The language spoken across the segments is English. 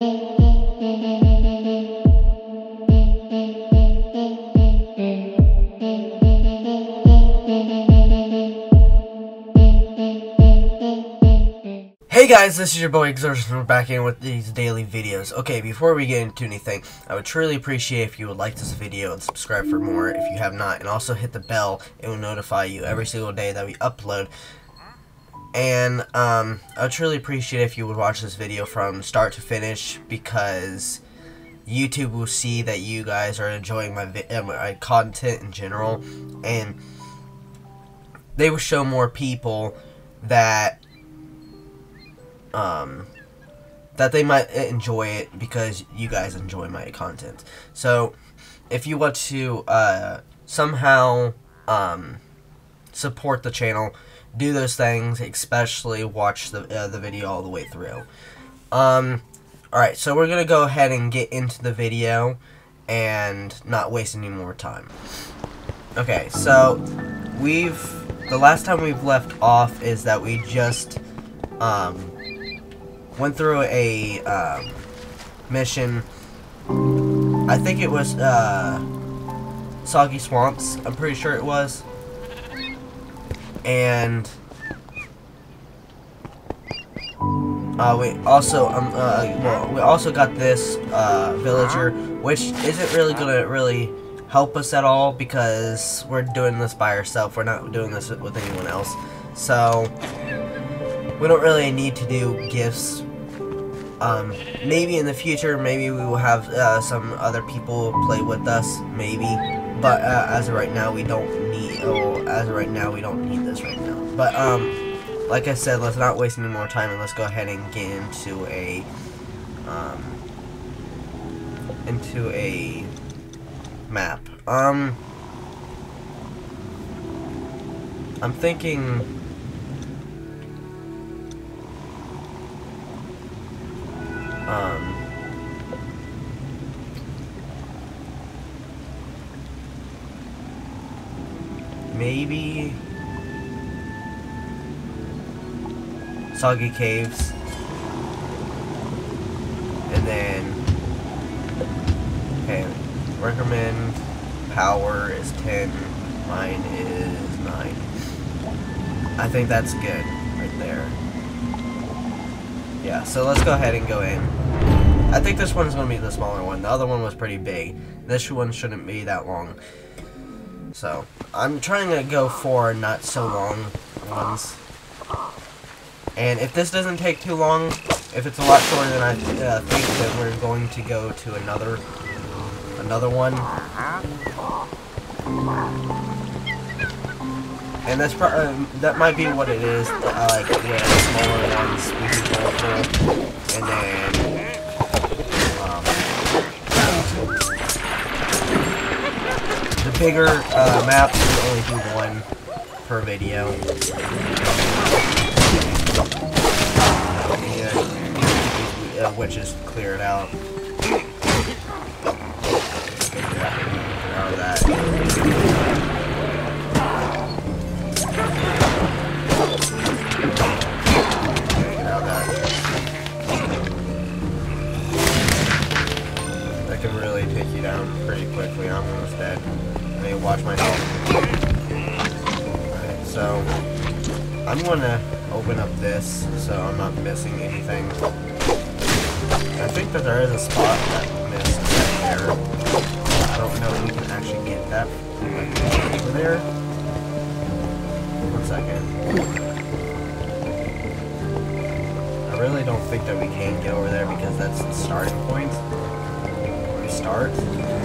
Hey guys, this is your boy Exertion. We're back in with these daily videos. Okay, before we get into anything, I would truly appreciate if you would like this video and subscribe for more if you have not, and also hit the bell. It will notify you every single day that we upload. And um, I would truly appreciate if you would watch this video from start to finish because YouTube will see that you guys are enjoying my, uh, my content in general, and they will show more people that um, that they might enjoy it because you guys enjoy my content. So, if you want to uh, somehow um, support the channel, do those things, especially watch the, uh, the video all the way through. Um, Alright, so we're going to go ahead and get into the video and not waste any more time. Okay, so we've, the last time we've left off is that we just, um, went through a um, mission. I think it was uh, Soggy Swamps. I'm pretty sure it was. And uh, we also um uh, well we also got this uh, villager, which isn't really gonna really help us at all because we're doing this by ourselves. We're not doing this with anyone else. So we don't really need to do gifts um, maybe in the future, maybe we will have uh, some other people play with us, maybe. But uh, as of right now, we don't Oh, as of right now, we don't need this right now. But um, like I said, let's not waste any more time and let's go ahead and get into a um into a map. Um, I'm thinking. Maybe Soggy Caves, and then okay, recommend power is 10, mine is 9. I think that's good right there. Yeah, so let's go ahead and go in. I think this one's going to be the smaller one. The other one was pretty big. This one shouldn't be that long. So, I'm trying to go for not so long ones. And if this doesn't take too long, if it's a lot shorter than I uh, think, then we're going to go to another, another one. And that's probably, um, that might be what it is. I like the smaller ones bigger uh, maps we only do one per video. Uh, which is cleared out. Out that. Watch my health. Alright, so I'm gonna open up this so I'm not missing anything. I think that there is a spot that missed right there. I don't know if we can actually get that over there. One second. I really don't think that we can get over there because that's the starting point where We start.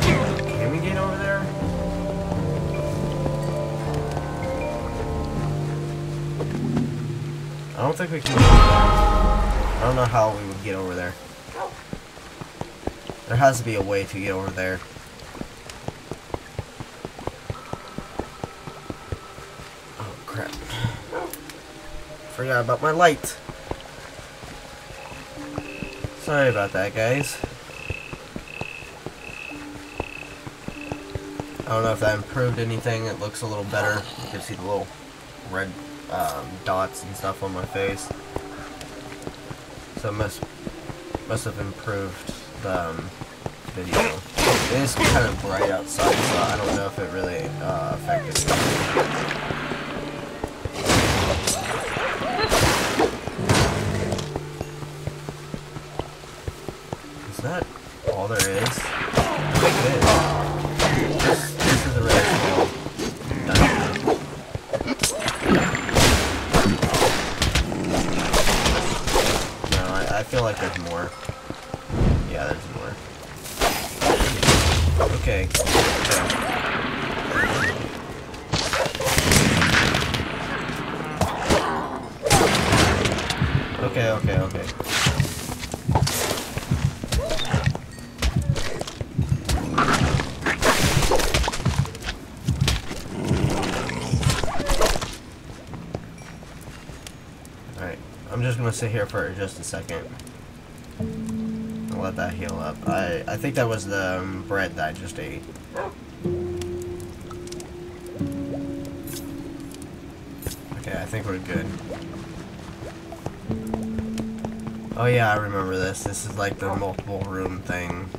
I don't think we can I don't know how we would get over there. There has to be a way to get over there. Oh crap. Forgot about my light. Sorry about that, guys. I don't know if that improved anything. It looks a little better. You can see the little red um, dots and stuff on my face. So must must have improved the um, video. It is kind of bright outside, so I don't know if it really uh, affected it. Like there's more. Yeah, there's more. Okay. okay. Okay, okay. Alright, I'm just gonna sit here for just a second. Let that heal up. I, I think that was the um, bread that I just ate. Okay, I think we're good. Oh yeah, I remember this. This is like the multiple room thing.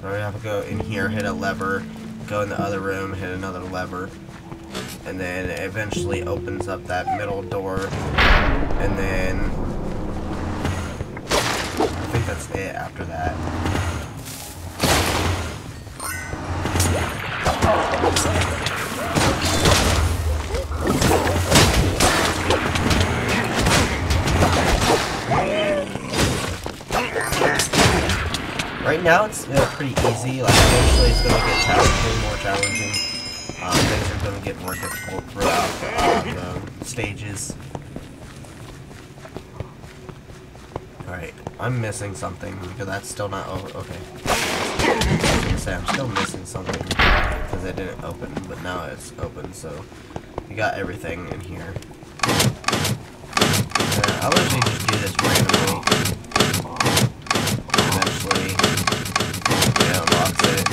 We have to go in here, hit a lever, go in the other room, hit another lever, and then it eventually opens up that middle door, and then that's it after that. Right now it's uh, pretty easy. Like eventually it's gonna get challenging, more challenging. Um, things are gonna get more difficult throughout uh, the stages. Alright, I'm missing something because that's still not over. Okay. I say, I'm still missing something because it didn't open, but now it's open. So you got everything in here. Uh, I'll usually just do this randomly. Eventually, it unlocks it.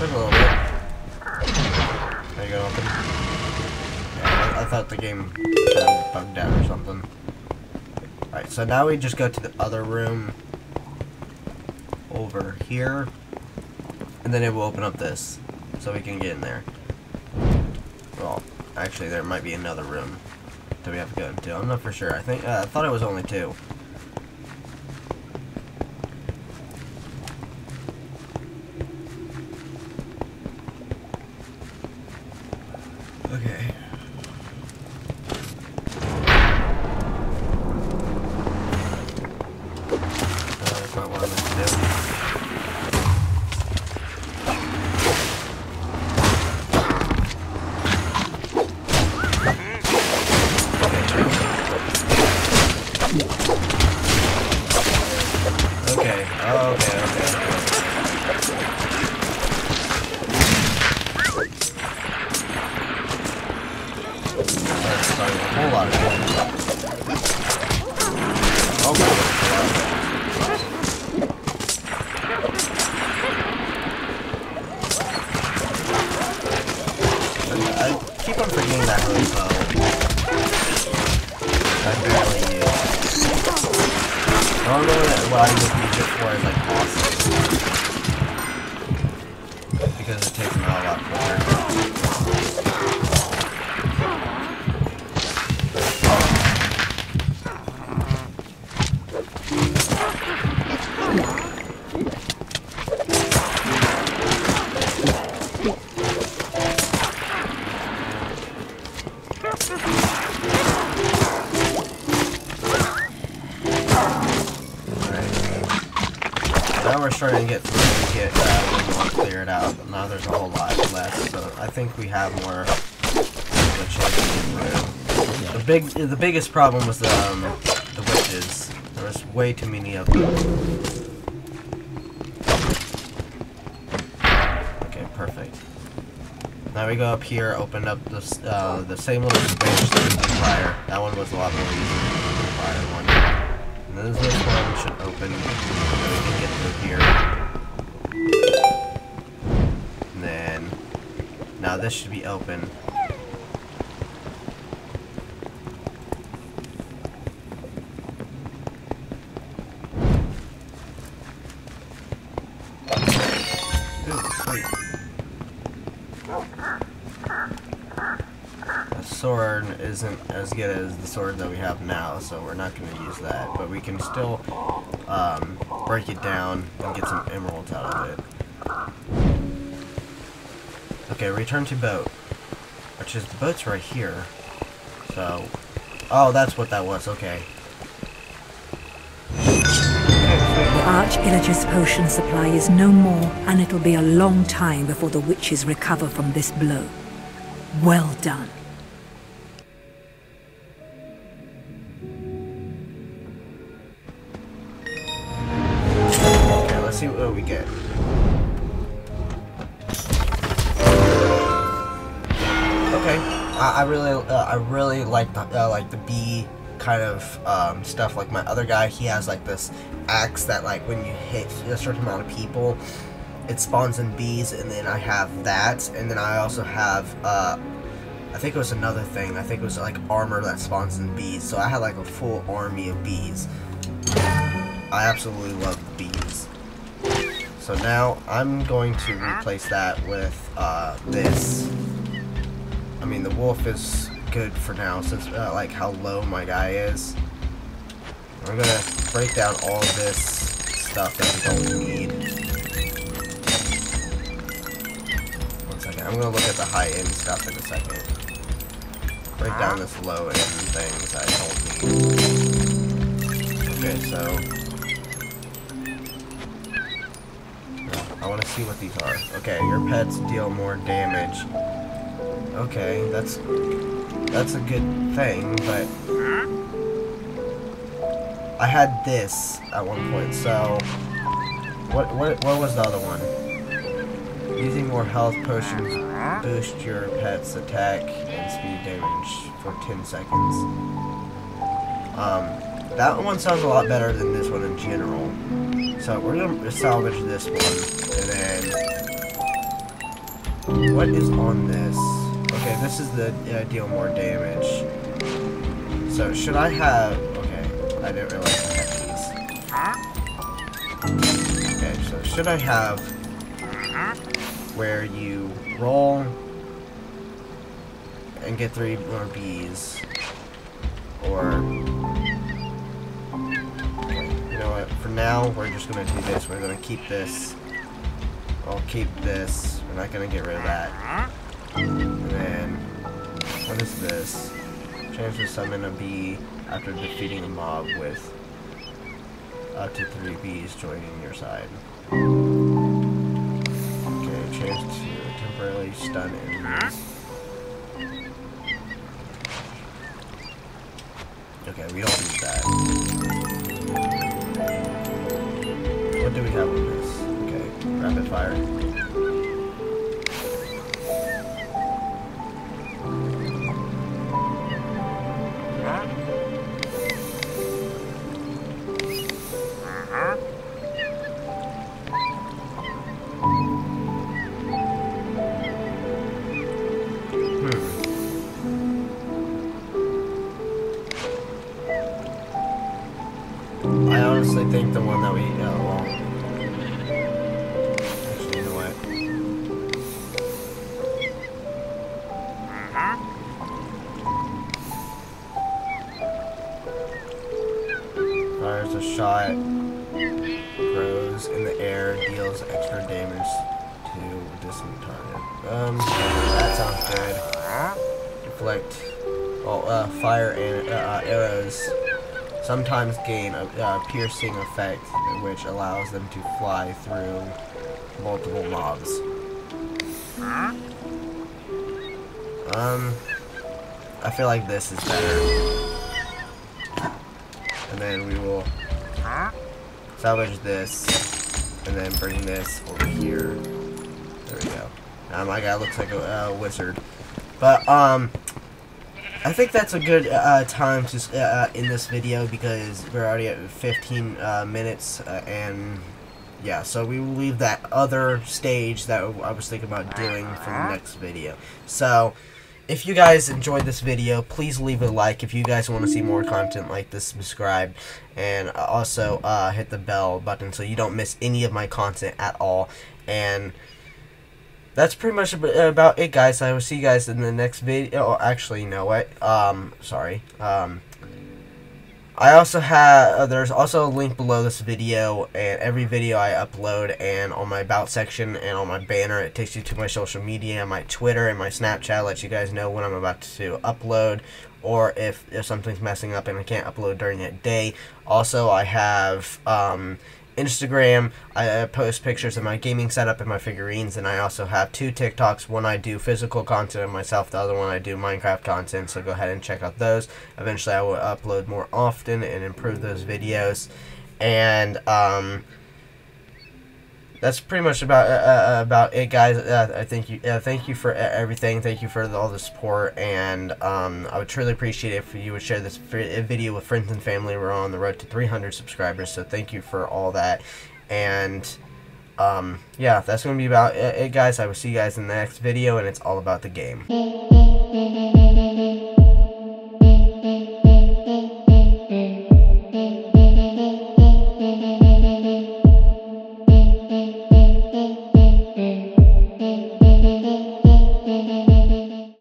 A little bit. There you go, open. Yeah, I, I thought the game bugged out or something. Alright, so now we just go to the other room over here. And then it will open up this. So we can get in there. Well, actually there might be another room that we have to go into. I'm not for sure. I think uh, I thought it was only two. Okay. Starting to get through, get uh, more cleared out. But now there's a whole lot left, so I think we have more through. The big, the biggest problem was the um, the witches. There was way too many of them. Okay, perfect. Now we go up here, open up the uh, the same little space that we did prior. That one was a lot more easy than the prior one. And then this one should open, and we can get through here. And then now this should be open. Sword isn't as good as the sword that we have now, so we're not going to use that. But we can still um, break it down and get some emeralds out of it. Okay, return to boat. Which is, the boat's right here. So, oh, that's what that was, okay. The Arch-Illager's potion supply is no more, and it'll be a long time before the witches recover from this blow. Well done. I really like the uh, like the bee kind of um, stuff. Like my other guy, he has like this axe that like when you hit a certain amount of people, it spawns in bees, and then I have that, and then I also have. Uh, I think it was another thing. I think it was like armor that spawns in bees. So I had like a full army of bees. I absolutely love bees. So now I'm going to replace that with uh, this. I mean, the wolf is good for now since uh, like how low my guy is. I'm gonna break down all this stuff that we don't need. One second. I'm gonna look at the high end stuff in a second. Break down this low end things I don't need. Okay, so I want to see what these are. Okay, your pets deal more damage. Okay, that's that's a good thing, but I had this at one point. So what what what was the other one? Using more health potions boost your pet's attack and speed damage for 10 seconds. Um, that one sounds a lot better than this one in general. So we're gonna salvage this one, and then what is on this? Okay, this is the uh, deal more damage. So should I have? Okay, I didn't realize I had these. Okay, so should I have where you roll and get three more bees, or Okay, you know what? For now, we're just gonna do this. We're gonna keep this. I'll keep this. We're not gonna get rid of that. What is this? Chance to summon a bee after defeating a mob with uh, up to three bees joining your side. Okay, chance to temporarily stun enemies. Okay, we don't need that. What do we have on this? Okay, rapid fire. I honestly think the one that we. Uh, well, actually, you know what? Fires a shot, grows in the air, deals extra damage to distant target. Um, that sounds good. Deflect, oh, uh, fire and uh, uh, arrows sometimes gain a, a piercing effect, which allows them to fly through multiple mobs. Um, I feel like this is better. And then we will salvage this, and then bring this over here. There we go. Now my guy looks like a uh, wizard. But, um, I think that's a good uh, time to uh, in this video because we're already at 15 uh, minutes uh, and yeah so we will leave that other stage that I was thinking about doing for the next video. So if you guys enjoyed this video please leave a like if you guys want to see more content like this subscribe and also uh, hit the bell button so you don't miss any of my content at all. And that's pretty much about it, guys. I will see you guys in the next video. Oh, actually, no, what? Um, sorry. Um, I also have, uh, there's also a link below this video, and every video I upload, and on my About section, and on my banner, it takes you to my social media, my Twitter, and my Snapchat, lets you guys know when I'm about to upload, or if, if something's messing up and I can't upload during that day. Also, I have, um, Instagram, I post pictures of my gaming setup and my figurines, and I also have two TikToks. One I do physical content of myself, the other one I do Minecraft content, so go ahead and check out those. Eventually I will upload more often and improve those videos. And, um, that's pretty much about uh, uh, about it, guys. Uh, I thank you. Uh, thank you for everything. Thank you for all the support, and um, I would truly appreciate it if you would share this video with friends and family. We're on the road to 300 subscribers, so thank you for all that. And um, yeah, that's to be about it, guys. I will see you guys in the next video, and it's all about the game.